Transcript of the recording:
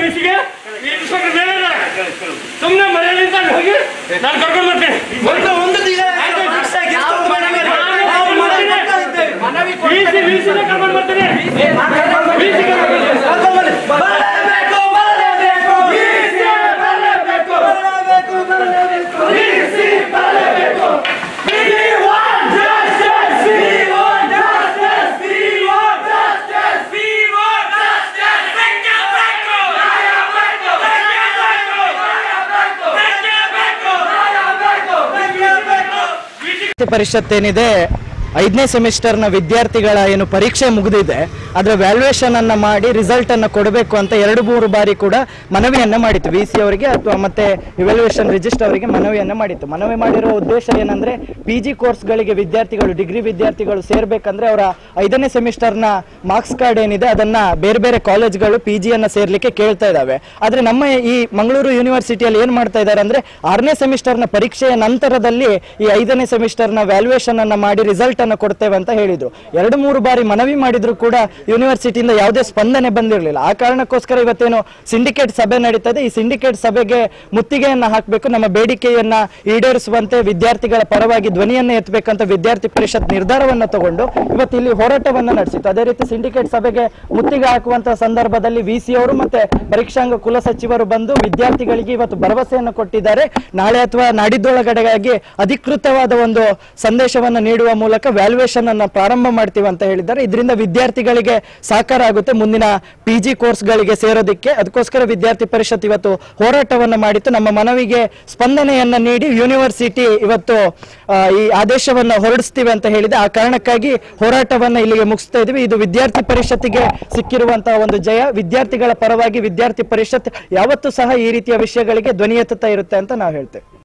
ವಯಸ್ಸಿಗೆ ಇನ್ಸ್ಪೆಕ್ಟರ್ ಮೇಲೆ ಸುಮ್ಮನೆ ಮನೆಯಿಂದ ಹೋಗಿ ನಾನು ಕರ್ಕೊಂಡು ಬರ್ತೇನೆ ಕರ್ಕೊಂಡು ಬರ್ತೀನಿ ಪರಿಷತ್ ಏನಿದೆ ಐದನೇ ಸೆಮಿಸ್ಟರ್ನ ವಿದ್ಯಾರ್ಥಿಗಳ ಏನು ಪರೀಕ್ಷೆ ಮುಗಿದಿದೆ, ಅದರ ವ್ಯಾಲ್ಯೂಯೇಷನ್ ಅನ್ನ ಮಾಡಿ ರಿಸಲ್ಟ್ ಅನ್ನ ಕೊಡಬೇಕು ಅಂತ ಎರಡು ಮೂರು ಬಾರಿ ಕೂಡ ಮನವಿಯನ್ನ ಮಾಡಿತ್ತು. ವಿ ಸಿ ಅವರಿಗೆ ಅಥವಾ ಮತ್ತೆ ಇವ್ಯಾಲ್ಯೂಯೇಷನ್ ರಿಜಿಸ್ಟರ್ ಅವರಿಗೆ ಮನವಿಯನ್ನ ಮಾಡಿತ್ತು. ಮನವಿ ಮಾಡಿರುವ ಉದ್ದೇಶ ಏನಂದ್ರೆ ಪಿ ಜಿ ಕೋರ್ಸ್ಗಳಿಗೆ ವಿದ್ಯಾರ್ಥಿಗಳು ಡಿಗ್ರಿ ವಿದ್ಯಾರ್ಥಿಗಳು ಸೇರ್ಬೇಕಂದ್ರೆ ಅವರ ಐದನೇ ಸೆಮಿಸ್ಟರ್ನ ಮಾರ್ಕ್ಸ್ ಕಾರ್ಡ್ ಏನಿದೆ, ಅದನ್ನ ಬೇರೆ ಬೇರೆ ಕಾಲೇಜ್ಗಳು ಪಿ ಜಿಯನ್ನ ಸೇರ್ಲಿಕ್ಕೆ ಕೇಳ್ತಾ ಇದ್ದಾವೆ. ಆದ್ರೆ ನಮ್ಮ ಈ ಮಂಗಳೂರು ಯೂನಿವರ್ಸಿಟಿಯಲ್ಲಿ ಏನು ಮಾಡ್ತಾ ಇದ್ದಾರೆ ಅಂದ್ರೆ, ಆರನೇ ಸೆಮಿಸ್ಟರ್ನ ಪರೀಕ್ಷೆಯ ನಂತರದಲ್ಲಿ ಈ ಐದನೇ ಸೆಮಿಸ್ಟರ್ನ ವ್ಯಾಲ್ಯೂಯೇಷನ್ ಅನ್ನ ಮಾಡಿ ರಿಸಲ್ಟ್ ಅನ್ನ ಕೊಡ್ತೇವೆ ಅಂತ ಹೇಳಿದ್ರು. ಎರಡು ಮೂರು ಬಾರಿ ಮನವಿ ಮಾಡಿದ್ರು ಕೂಡ ಯೂನಿವರ್ಸಿಟಿಯಿಂದ ಯಾವುದೇ ಸ್ಪಂದನೆ ಬಂದಿರಲಿಲ್ಲ. ಆ ಕಾರಣಕ್ಕೋಸ್ಕರ ಇವತ್ತೇನು ಸಿಂಡಿಕೇಟ್ ಸಭೆ ನಡೀತದೆ. ಈ ಸಿಂಡಿಕೇಟ್ ಸಭೆಗೆ ಮುತ್ತಿಗೆಯನ್ನ ಹಾಕಬೇಕು, ನಮ್ಮ ಬೇಡಿಕೆಯನ್ನ ಈಡೇರಿಸುವಂತೆ ವಿದ್ಯಾರ್ಥಿಗಳ ಪರವಾಗಿ ಧ್ವನಿಯನ್ನ ಎತ್ತಬೇಕಂತ ವಿದ್ಯಾರ್ಥಿ ಪರಿಷತ್ ನಿರ್ಧಾರವನ್ನ ತಗೊಂಡು ಇವತ್ತು ಇಲ್ಲಿ ಹೋರಾಟವನ್ನ ನಡೆಸಿತ್ತು. ಅದೇ ರೀತಿ ಸಿಂಡಿಕೇಟ್ ಸಭೆಗೆ ಮುತ್ತಿಗೆ ಹಾಕುವಂತ ಸಂದರ್ಭದಲ್ಲಿ ವಿ ಅವರು ಮತ್ತೆ ಪರೀಕ್ಷಾಂಗ ಕುಲ ಸಚಿವರು ಬಂದು ವಿದ್ಯಾರ್ಥಿಗಳಿಗೆ ಇವತ್ತು ಭರವಸೆಯನ್ನು ಕೊಟ್ಟಿದ್ದಾರೆ. ನಾಳೆ ಅಥವಾ ನಾಡಿದ್ದೊಳಗಡೆಗಾಗಿ ಅಧಿಕೃತವಾದ ಒಂದು ಸಂದೇಶವನ್ನ ನೀಡುವ ಮೂಲಕ ವ್ಯಾಲ್ಯೂಯೇಷನ್ ಅನ್ನ ಪ್ರಾರಂಭ ಮಾಡ್ತೀವಿ ಅಂತ ಹೇಳಿದ್ದಾರೆ. ಇದರಿಂದ ವಿದ್ಯಾರ್ಥಿಗಳಿಗೆ ಸಾಕಾರ ಆಗುತ್ತೆ. ಮುಂದಿನ ಪಿ ಜಿ ಕೋರ್ಸ್ಗಳಿಗೆ ಸೇರೋದಕ್ಕೆ. ಅದಕ್ಕೋಸ್ಕರ ವಿದ್ಯಾರ್ಥಿ ಪರಿಷತ್ ಇವತ್ತು ಹೋರಾಟವನ್ನು ಮಾಡಿತ್ತು. ನಮ್ಮ ಮನವಿಗೆ ಸ್ಪಂದನೆಯನ್ನ ನೀಡಿ ಯೂನಿವರ್ಸಿಟಿ ಇವತ್ತು ಈ ಆದೇಶವನ್ನ ಹೊರಡಿಸ್ತೀವಿ ಅಂತ ಹೇಳಿದೆ. ಆ ಕಾರಣಕ್ಕಾಗಿ ಹೋರಾಟವನ್ನ ಇಲ್ಲಿಗೆ ಮುಗಿಸ್ತಾ ಇದೀವಿ. ಇದು ವಿದ್ಯಾರ್ಥಿ ಪರಿಷತ್ತಿಗೆ ಸಿಕ್ಕಿರುವಂತಹ ಒಂದು ಜಯ. ವಿದ್ಯಾರ್ಥಿಗಳ ಪರವಾಗಿ ವಿದ್ಯಾರ್ಥಿ ಪರಿಷತ್ ಯಾವತ್ತೂ ಸಹ ಈ ರೀತಿಯ ವಿಷಯಗಳಿಗೆ ಧ್ವನಿ ಎತ್ತುತ್ತಾ ಇರುತ್ತೆ ಅಂತ ನಾವು ಹೇಳ್ತೇವೆ.